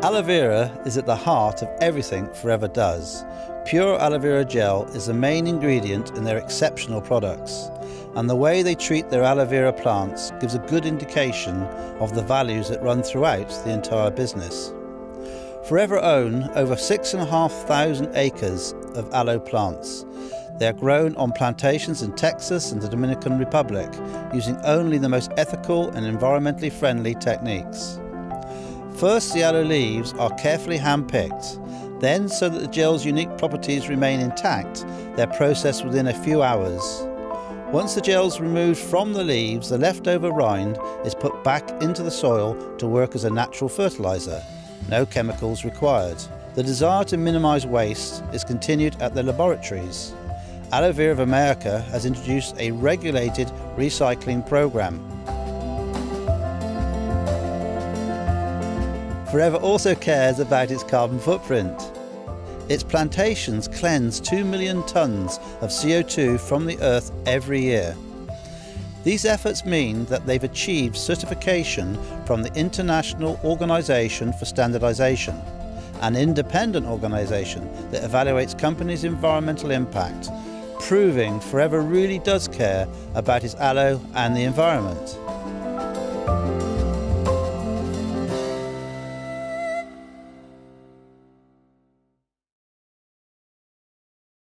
Aloe vera is at the heart of everything Forever does. Pure aloe vera gel is the main ingredient in their exceptional products, and the way they treat their aloe vera plants gives a good indication of the values that run throughout the entire business. Forever own over 6,500 acres of aloe plants. They are grown on plantations in Texas and the Dominican Republic using only the most ethical and environmentally friendly techniques. First, the aloe leaves are carefully hand-picked. Then, so that the gel's unique properties remain intact, they're processed within a few hours. Once the gel is removed from the leaves, the leftover rind is put back into the soil to work as a natural fertiliser. No chemicals required. The desire to minimise waste is continued at the laboratories. Aloe Vera of America has introduced a regulated recycling programme Forever also cares about its carbon footprint. Its plantations cleanse 2 million tonnes of CO2 from the earth every year. These efforts mean that they've achieved certification from the International Organization for Standardization, an independent organization that evaluates companies' environmental impact, proving Forever really does care about its aloe and the environment.